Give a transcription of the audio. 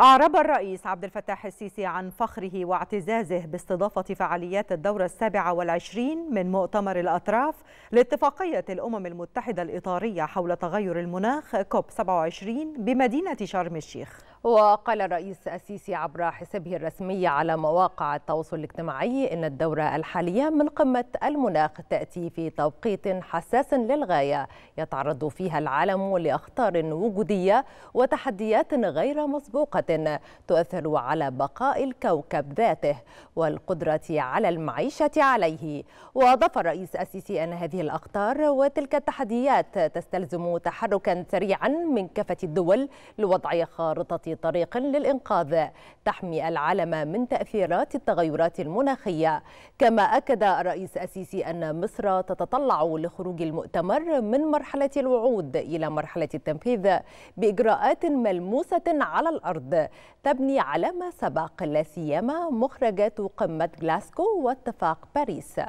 أعرب الرئيس عبد الفتاح السيسي عن فخره واعتزازه باستضافة فعاليات الدورة السابعة والعشرين من مؤتمر الأطراف لاتفاقية الأمم المتحدة الإطارية حول تغير المناخ كوب 27 بمدينة شرم الشيخ. وقال الرئيس السيسي عبر حسابه الرسمي على مواقع التواصل الاجتماعي إن الدورة الحالية من قمة المناخ تأتي في توقيت حساس للغاية. يتعرض فيها العالم لأخطار وجودية وتحديات غير مسبوقة تؤثر على بقاء الكوكب ذاته والقدرة على المعيشة عليه. وأضاف الرئيس السيسي أن هذه الأخطار وتلك التحديات تستلزم تحركا سريعا من كافة الدول لوضع طريق للإنقاذ تحمي العالم من تأثيرات التغيرات المناخية. كما أكد الرئيس السيسي أن مصر تتطلع لخروج المؤتمر من مرحلة الوعود إلى مرحلة التنفيذ بإجراءات ملموسة على الأرض تبني على ما سبق لا سيما مخرجات قمة غلاسكو واتفاق باريس.